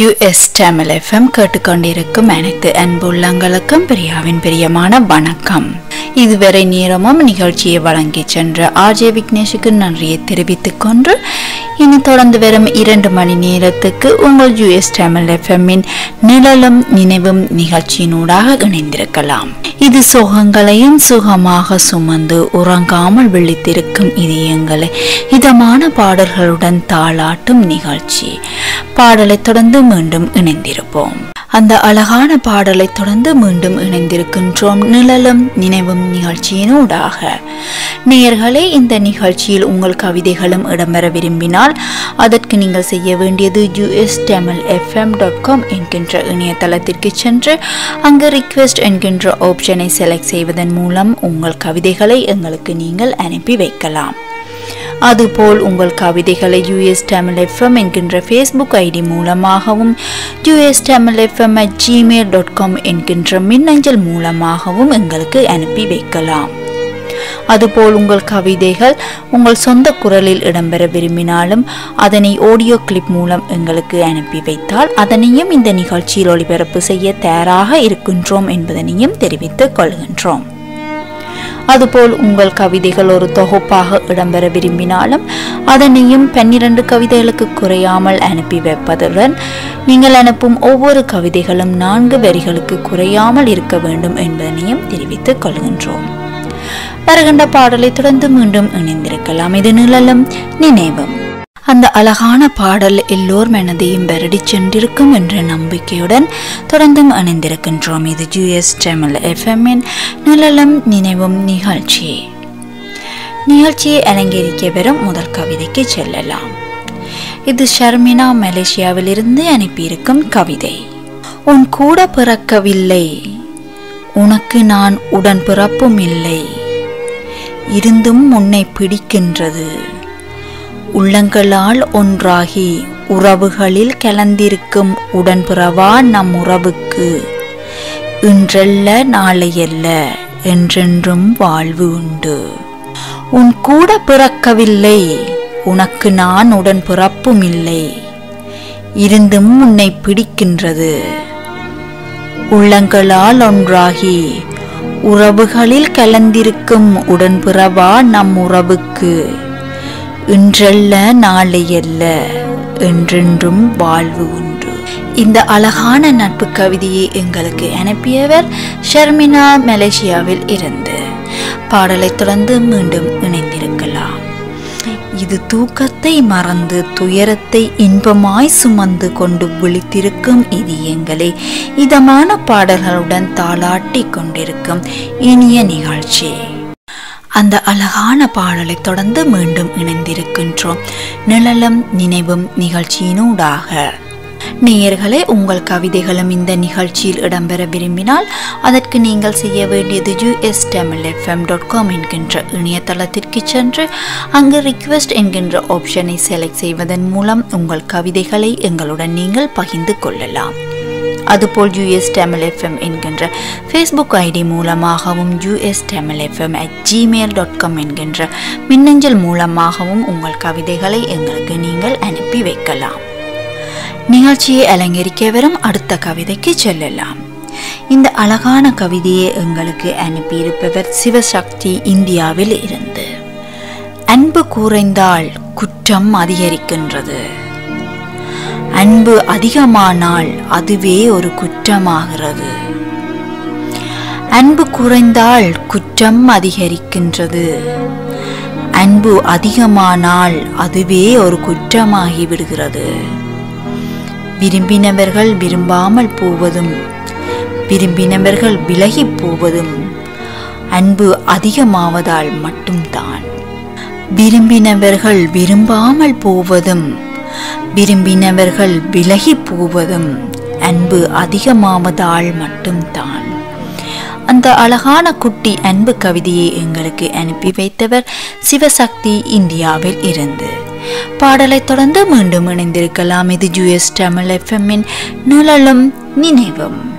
US Tamil FM கேட்டுக்கொண்டிருக்கும் எனக்கு அன்புள்ளங்களுக்கும் பிரியாவின் பிரியமான வணக்கம். இதுவரை நேரமும் நிகழ்ச்சியை வழங்கி சென்ற ஆர்ஜே விக்னேஷுக்கு நன்றியை தெரிவித்துக் கொண்டு இனி தொடர்ந்து வரும் இரண்டு மணி நேரத்துக்கு உங்கள் யுஎஸ் தமிழ் எஃப்எம்மின் நிழலும் நினைவும் நிகழ்ச்சியினூடாக இணைந்திருக்கலாம். இது சோகங்களையும் சுகமாக சுமந்து உறங்காமல் விழித்திருக்கும் இதயங்களை இதமான பாடல்களுடன் தாளாட்டும் நிகழ்ச்சி. பாடலை தொடர்ந்து மீண்டும் இணைந்திருப்போம். அந்த அழகான பாடலை தொடர்ந்து மீண்டும் இணைந்திருக்கின்றோம். நிழலும் நினைவும் நிகழ்ச்சியினூடாக. நேயர்களே இந்த நிகழ்ச்சியில் உங்கள் கவிதைகளும் இடம்பெற விரும்பினால் அதற்கு நீங்கள் செய்ய வேண்டியது US Tamil FM dot com என்கின்ற இணையதளத்திற்கு சென்று அங்கு ரிக்வெஸ்ட் என்கின்ற ஆப்ஷனை செலக்ட் செய்வதன் மூலம் உங்கள் கவிதைகளை எங்களுக்கு நீங்கள் அனுப்பி வைக்கலாம். அதுபோல் உங்கள் கவிதைகளை யூஎஸ் தமிழ் எஃப்எம் என்கின்ற ஃபேஸ்புக் ஐடி மூலமாகவும் US Tamil FM at Gmail dot com என்கின்ற மின்னஞ்சல் மூலமாகவும் எங்களுக்கு அனுப்பி வைக்கலாம். அதுபோல் உங்கள் கவிதைகள் உங்கள் சொந்த குரலில் இடம்பெற விரும்பினாலும் அதனை ஆடியோ கிளிப் மூலம் எங்களுக்கு அனுப்பி வைத்தால் அதனையும் இந்த நிகழ்ச்சியில் ஒளிபரப்பு செய்ய தயாராக இருக்கின்றோம் என்பதனையும் தெரிவித்துக் கொள்கின்றோம். அதுபோல் உங்கள் கவிதைகள் ஒரு தொகுப்பாக இடம்பெற விரும்பினாலும் அதனையும் பன்னிரண்டு கவிதைகளுக்கு குறையாமல் அனுப்பி வைப்பதுடன் நீங்கள் அனுப்பும் ஒவ்வொரு கவிதைகளும் நான்கு வரிகளுக்கு குறையாமல் இருக்க வேண்டும் என்பதனையும் தெரிவித்துக் கொள்கின்றோம். வருகின்ற பாடலை தொடர்ந்து மீண்டும் இணைந்திருக்கலாம். இது நிழலும் நினைவும். அந்த அழகான பாடல் எல்லோர் மனதையும் வருடி சென்றிருக்கும் என்ற நம்பிக்கையுடன் தொடர்ந்தும் அணிந்திருக்கின்றோம். இது ஜூஎஸ் தமிழ் எஃப்எம்மின் நிழலும் நினைவும் நிகழ்ச்சி நிகழ்ச்சியை அலங்கரிக்க வரும் முதல் கவிதைக்கு செல்லலாம். இது ஷர்மினா மலேசியாவிலிருந்து அனுப்பியிருக்கும் கவிதை. உன் கூட பிறக்கவில்லை. உனக்கு நான் உடன் பிறப்பும் இல்லை. இருந்தும் உன்னை பிடிக்கின்றது. உள்ளங்களால் ஒன்றாகி உறவுகளில் கலந்திருக்கும் உடன்பிறவா நம் உறவுக்கு? இன்றல்ல நாளையல்ல என்றென்றும் வாழ்வு உண்டு. உன் கூட பிறக்கவில்லை உனக்கு நான் உடன் பிறப்பும் இல்லை. இருந்தும் உன்னை பிடிக்கின்றது. உள்ளங்களால் ஒன்றாகி உறவுகளில் கலந்திருக்கும் உடன்பிறவா நம் உறவுக்கு? இன்றல்ல நாளையல்ல என்றென்றும் வாழ்வு உண்டு. இந்த அழகான நட்பு கவிதையை எங்களுக்கு அனுப்பியவர் ஷர்மினா மலேசியாவில் இருந்து. பாடலை தொடர்ந்து மீண்டும் இணைந்திருக்கலாம். இது தூக்கத்தை மறந்து துயரத்தை இன்பமாய் சுமந்து கொண்டு விழித்திருக்கும் இதயங்களை இதமான பாடல்களுடன் தாளாட்டி கொண்டிருக்கும் இனிய நிகழ்ச்சி. அந்த அழகான பாடலை தொடர்ந்து மீண்டும் இணைந்திருக்கின்றோம். நிழலும் நினைவும் நிகழ்ச்சியினூடாக. நேயர்களே உங்கள் கவிதைகளும் இந்த நிகழ்ச்சியில் இடம்பெற விரும்பினால் அதற்கு நீங்கள் செய்ய வேண்டியது US Tamil FM dot com என்கின்ற இணையதளத்திற்கு சென்று அங்கு ரிக்வெஸ்ட் என்கின்ற ஆப்ஷனை செலக்ட் செய்வதன் மூலம் உங்கள் கவிதைகளை எங்களுடன் நீங்கள் பகிர்ந்து கொள்ளலாம். அதுபோல் யூஎஸ் தமிழ் எஃப்எம் என்கின்ற ஃபேஸ்புக் ஐடி மூலமாகவும் US Tamil FM at Gmail dot com என்கின்ற மின்னஞ்சல் மூலமாகவும் உங்கள் கவிதைகளை எங்களுக்கு நீங்கள் அனுப்பி வைக்கலாம். நிகழ்ச்சியை அலங்கரிக்க வரும் அடுத்த கவிதைக்கு செல்லலாம். இந்த அழகான கவிதையை எங்களுக்கு அனுப்பியிருப்பவர் சிவசக்தி இந்தியாவில் இருந்து. அன்பு குறைந்தால் குற்றம் அதிகரிக்கின்றது. அன்பு அதிகமானால் அதுவே ஒரு குற்றமாகிறது. அன்பு குறைந்தால் குற்றம் அதிகரிக்கின்றது. அன்பு அதிகமானால் அதுவே ஒரு குற்றமாகி விடுகிறது விரும்பினவர்கள் விரும்பாமல் போவதும் விரும்பினவர்கள் விலகி போவதும் அன்பு அதிகமாவதால் மட்டும்தான். விரும்பினவர்கள் விரும்பாமல் போவதும் விரும்பினவர்கள் விலகி போவதும் அன்பு அதிகமாவதால் மட்டும்தான். அந்த அழகான குட்டி அன்பு கவிதையை எங்களுக்கு அனுப்பி வைத்தவர் சிவசக்தி இந்தியாவில் இருந்து. பாடலை தொடர்ந்து மீண்டும் இணைந்திருக்கலாம். இது ஜூஎஸ் தமிழ் எஃப்எம்மின் நிழலும் நினைவும்.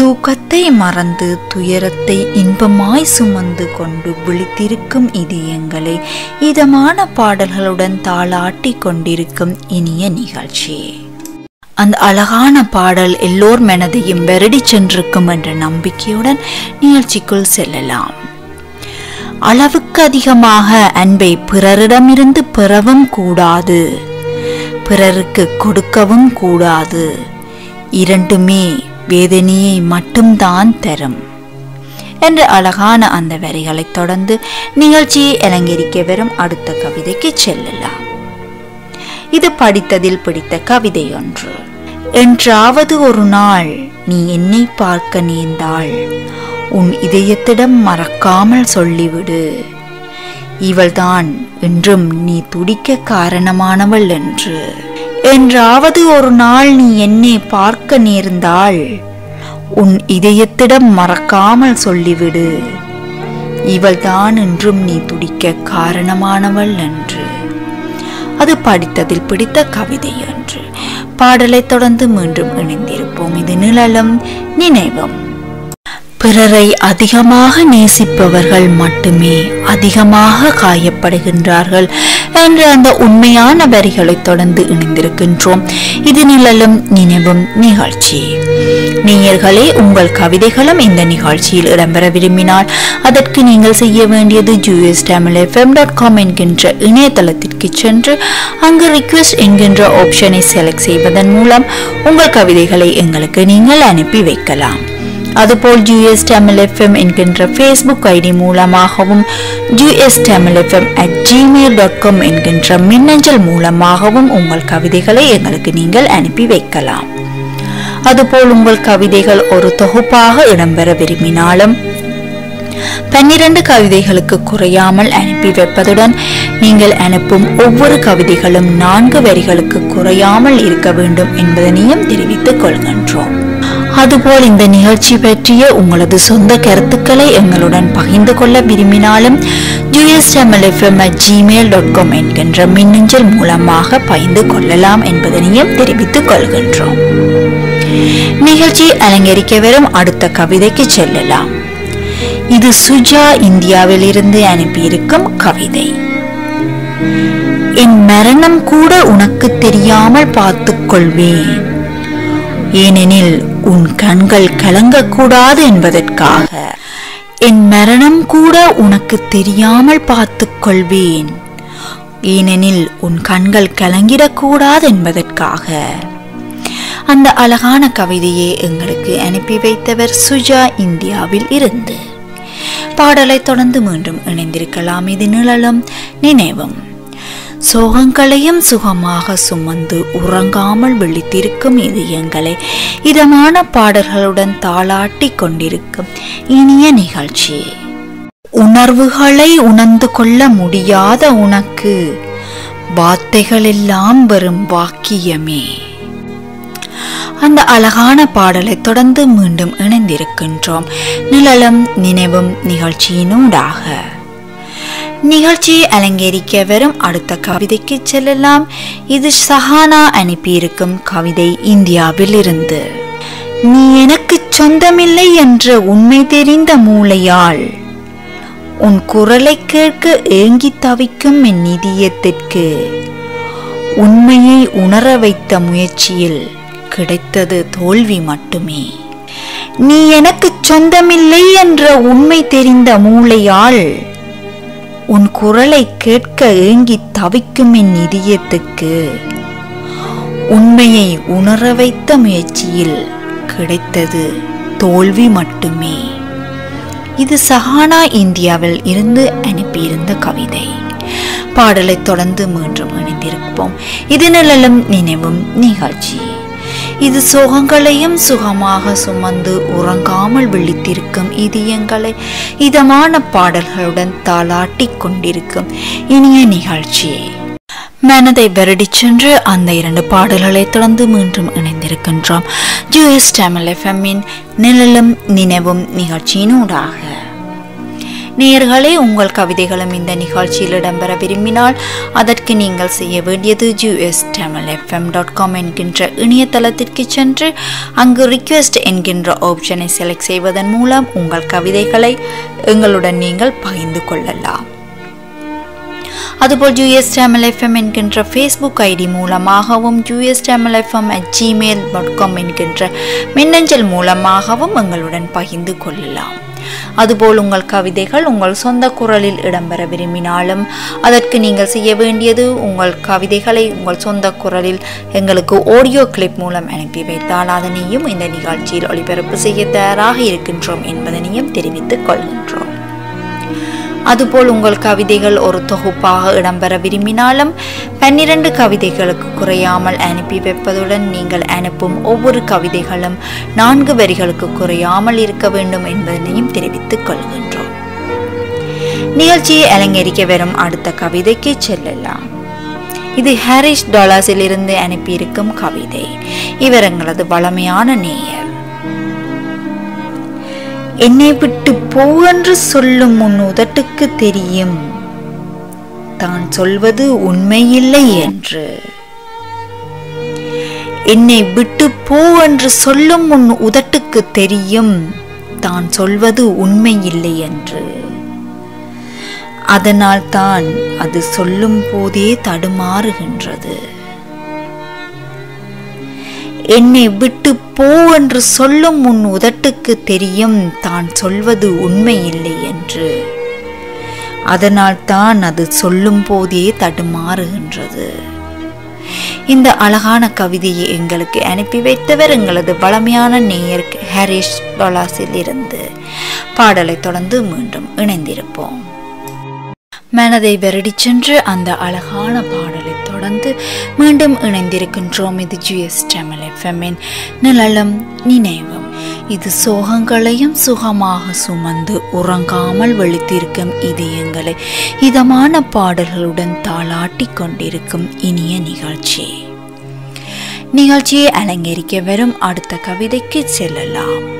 தூக்கத்தை மறந்து துயரத்தை இன்பமாய் சுமந்து கொண்டு விழித்திருக்கும் இதயங்களை இதமான பாடல்களுடன் தாளாட்டி கொண்டிருக்கும் இனிய நிகழ்ச்சி. அந்த அழகான பாடல் எல்லோர் மனதையும் வெரடி சென்றிருக்கும் என்ற நம்பிக்கையுடன் நிகழ்ச்சிக்குள் செல்லலாம். அளவுக்கு அதிகமாக அன்பை பிறரிடமிருந்து பெறவும் கூடாது. பிறருக்கு கொடுக்கவும் கூடாது. இரண்டுமே வேதனையை மட்டும்தான் தரும். என்ற அழகான அந்த வரிகளை தொடர்ந்து நிகழ்ச்சியை அலங்கரிக்க வரும் அடுத்த கவிதைக்கு செல்லலாம். இது படித்ததில் பிடித்த கவிதை ஒன்று என்றாவது ஒரு நாள் நீ என்னை பார்க்க நேர்ந்தாள். உன் இதயத்திடம் மறக்காமல் சொல்லிவிடு. இவள்தான் என்றும் நீ துடிக்க காரணமானவள் என்று. என்றாவது ஒரு நாள் நீ என்னை பார்க்க நேர்ந்தாள். உன் இதயத்திடம் மறக்காமல் சொல்லிவிடு. இவள்தான் என்றும் நீ துடிக்க காரணமானவள் என்று. அது படித்ததில் பிடித்த கவிதை என்று. பாடலைத் தொடர்ந்து மீண்டும் இணைந்திருப்போம். இது நிழலும் நினைவும். பிறரை அதிகமாக நேசிப்பவர்கள் மட்டுமே அதிகமாக காயப்படுகின்றார்கள் என்ற அந்த உண்மையான வரிகளை தொடர்ந்து இணைந்திருக்கின்றோம். இது நிழலும் நினைவும் நிகழ்ச்சி. நேயர்களே உங்கள் கவிதைகளும் இந்த நிகழ்ச்சியில் இடம்பெற விரும்பினால் அதற்கு நீங்கள் செய்ய வேண்டியது US Tamil FM dot com என்கின்ற இணையதளத்திற்கு சென்று அங்கு ரிக்வெஸ்ட் என்கின்ற ஆப்ஷனை செலக்ட் செய்வதன் மூலம் உங்கள் கவிதைகளை எங்களுக்கு நீங்கள் அனுப்பி வைக்கலாம். அதுபோல் ஜூஎஸ் தமிழ் எஃப்எம் என்கின்ற ஃபேஸ்புக் ஐடி மூலமாகவும் US Tamil FM at Gmail dot com என்கின்ற மின்னஞ்சல் மூலமாகவும் உங்கள் கவிதைகளை எங்களுக்கு நீங்கள் அனுப்பி வைக்கலாம். அதுபோல் உங்கள் கவிதைகள் ஒரு தொகுப்பாக இடம்பெற விரும்பினாலும் பன்னிரண்டு கவிதைகளுக்கு குறையாமல் அனுப்பி வைப்பதுடன் நீங்கள் அனுப்பும் ஒவ்வொரு கவிதைகளும் நான்கு வரிகளுக்கு குறையாமல் இருக்க வேண்டும் என்பதனையும் தெரிவித்துக் கொள்கின்றோம். அதுபோல் இந்த நிகழ்ச்சி பற்றிய உங்களது சொந்த கருத்துக்களை எங்களுடன் பகிர்ந்து கொள்ள விரும்பினாலும் US Tamil FM Gmail dot com என்கின்ற மின்னஞ்சல் மூலமாக பகிர்ந்து கொள்ளலாம் என்பதனையும் தெரிவித்துக் கொள்கின்றோம். நிகழ்ச்சி அலங்கரிக்க வரும் அடுத்த கவிதைக்கு செல்லலாம். இது சுஜா இந்தியாவில் இருந்து அனுப்பியிருக்கும் கவிதை. என் மரணம் கூட உனக்கு தெரியாமல் பார்த்துக் கொள்வேன். ஏனெனில் உன் கண்கள் கலங்கக்கூடாது என்பதற்காக என் மரணம் கூட உனக்கு தெரியாமல் பார்த்துக் கொள்வேன். ஏனெனில் உன் கண்கள் கலங்கிடக்கூடாது என்பதற்காக. அந்த அழகான கவிதையை எங்களுக்கு அனுப்பி வைத்தவர் சுஜா இந்தியாவில் இருந்து. பாடலை தொடர்ந்து மீண்டும் இணைந்திருக்கலாம். இது நிழலும் நினைவும். சோகங்களையும் சுகமாக சுமந்து உறங்காமல் விழித்திருக்கும் இதயங்களை இதமான பாடல்களுடன் தாளாட்டி கொண்டிருக்கும் இனிய நிகழ்ச்சி. உணர்வுகளை உணர்ந்து கொள்ள முடியாத உனக்கு வார்த்தைகளெல்லாம் வரும் வாக்கியமே. அந்த அழகான பாடலை தொடர்ந்து மீண்டும் இணைந்திருக்கின்றோம். நிழலும் நினைவும் நிகழ்ச்சியினூடாக. நிகழ்ச்சியை அலங்கரிக்க வரும் அடுத்த கவிதைக்கு செல்லலாம். இது சஹானா அனுப்பியிருக்கும் கவிதை இந்தியாவில் இருந்து நீ எனக்கு சொந்தமில்லை என்ற உண்மை தெரிந்த மூளையால் உன் குரலை கேட்க ஏங்கி தவிக்கும் என் நிதியத்திற்கு உண்மையை உணர வைத்த முயற்சியில் கிடைத்தது தோல்வி மட்டுமே. நீ எனக்கு சொந்தமில்லை என்ற உண்மை தெரிந்த மூளையால் உன் குரலை கேட்க ஏங்கி தவிக்கும் என் இதயத்துக்கு. உண்மையை உணர வைத்த முயற்சியில் கிடைத்தது தோல்வி மட்டுமே. இது சஹானா இந்தியாவில் இருந்து அனுப்பியிருந்த கவிதை. பாடலை தொடர்ந்து மீண்டும் இணைந்திருப்போம். இது நிழலும் நினைவும் நிகழ்ச்சி. இது சுகங்களையும் சுகமாக சுமந்து உறங்காமல் விழித்திருக்கும் இதயங்களை இதமான பாடல்களுடன் தாளாட்டிக் கொண்டிருக்கும் இனிய நிகழ்ச்சியை. மனதை வருடிச் சென்று அந்த இரண்டு பாடல்களை தொடர்ந்து மீண்டும் இணைந்திருக்கின்றோம். ஜூஎஸ் தமிழ் எஃப்எம்மின் நிழலும் நினைவும் நிகழ்ச்சியினூடாக. நேயர்களே உங்கள் கவிதைகளும் இந்த நிகழ்ச்சியில் இடம்பெற விரும்பினால் அதற்கு நீங்கள் செய்ய வேண்டியது US Tamil FM dot com என்கின்ற இணையதளத்திற்கு சென்று அங்கு ரிக்வெஸ்ட் என்கின்ற ஆப்ஷனை செலக்ட் செய்வதன் மூலம் உங்கள் கவிதைகளை எங்களுடன் நீங்கள் பகிர்ந்து கொள்ளலாம். அதுபோல் யூஎஸ் டேமல் எஃப்எம் என்கின்ற ஃபேஸ்புக் ஐடி மூலமாகவும் US Tamil FM at Gmail dot com என்கின்ற மின்னஞ்சல் மூலமாகவும் எங்களுடன் பகிர்ந்து கொள்ளலாம். அதுபோல் உங்கள் கவிதைகள் உங்கள் சொந்த குரலில் இடம்பெற விரும்பினாலும் அதற்கு நீங்கள் செய்ய வேண்டியது உங்கள் கவிதைகளை உங்கள் சொந்த குரலில் எங்களுக்கு ஆடியோ கிளிப் மூலம் அனுப்பி வைத்தால் அதனையும் இந்த நிகழ்ச்சியில் ஒளிபரப்பு செய்ய தயாராக இருக்கின்றோம் என்பதனையும் தெரிவித்துக் கொள்கின்றோம். அதுபோல் உங்கள் கவிதைகள் ஒரு தொகுப்பாக இடம்பெற விரும்பினாலும் பன்னிரண்டு கவிதைகளுக்கு குறையாமல் அனுப்பி வைப்பதுடன் நீங்கள் அனுப்பும் ஒவ்வொரு கவிதைகளும் நான்கு வரிகளுக்கு குறையாமல் இருக்க வேண்டும் என்பதனையும் தெரிவித்துக் கொள்கின்றோம். நிகழ்ச்சியை அலங்கரிக்க வரும் அடுத்த கவிதைக்கு செல்லலாம். இது ஹாரிஸ் டாலாஸிலிருந்து அனுப்பியிருக்கும் கவிதை. இவர் எங்களது வளமையான நேயர். என்னை விட்டு போ என்று சொல்லும் உன் உதட்டுக்கு தெரியும். தான் சொல்வது உண்மையில்லை என்று. என்னை விட்டு போ என்று சொல்லும் உன் உதட்டுக்கு தெரியும். தான் சொல்வது உண்மையில்லை என்று. அதனால் தான் அது சொல்லும் போதே தடுமாறுகின்றது. என்னை விட்டு போ என்று சொல்லும் உன் உதட்டுக்கு தெரியும். தான் சொல்வது உண்மையில்லை என்று. அதனால் தான் அது சொல்லும் போதே தடுமாறுகின்றது. இந்த அழகான கவிதையை எங்களுக்கு அனுப்பி வைத்தவர் எங்களது வளமையான நேயர் ஹரிஷ் பலாசில் இருந்து பாடலை தொடர்ந்து மீண்டும் இணைந்திருப்போம். மனதை வருடிச் சென்று அந்த அழகான பாடலை தொடர்ந்து மீண்டும் இணைந்திருக்கின்றோம். இது ஜிஎஸ் தமிழ் எஃப்எம்மின் நிழலும் நினைவும். இது சோகங்களையும் சுகமாக சுமந்து உறங்காமல் வெளுத்திருக்கும் இதயங்களை இதமான பாடல்களுடன் தாளாட்டி கொண்டிருக்கும் இனிய நிகழ்ச்சி. நிகழ்ச்சியை அலங்கரிக்க வரும் அடுத்த கவிதைக்கு செல்லலாம்.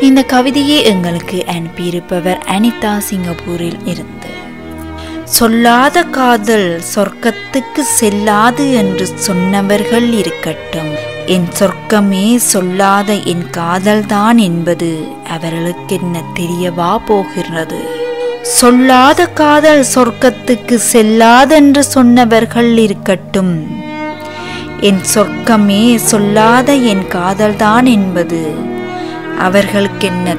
இந்த கவிதையை எங்களுக்கு அனுப்பியிருப்பவர் அனிதா சிங்கப்பூரில் இருந்து. சொல்லாத காதல் சொர்க்கத்துக்கு செல்லாது என்று சொன்னவர்கள் இருக்கட்டும். என் சொர்க்கமே சொல்லாத என் காதல்தான் என்பது அவர்களுக்கு என்ன தெரியவா போகிறது? சொல்லாத காதல் சொர்க்கத்துக்கு செல்லாதென்று சொன்னவர்கள் இருக்கட்டும். என் சொர்க்கமே சொல்லாத என் காதல்தான் என்பது அவர்களுக்கு என்ன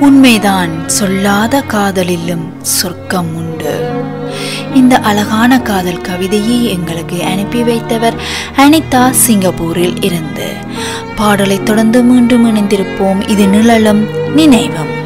உண்மைதான் சொல்லாத காதலிலும் சொர்க்கம் உண்டு. இந்த அழகான காதல் கவிதையை எங்களுக்கு அனுப்பி வைத்தவர் அனிதா சிங்கப்பூரில் இருந்து. பாடலை தொடர்ந்து மீண்டும் இணைந்திருப்போம். இது நிழலும் நினைவும்.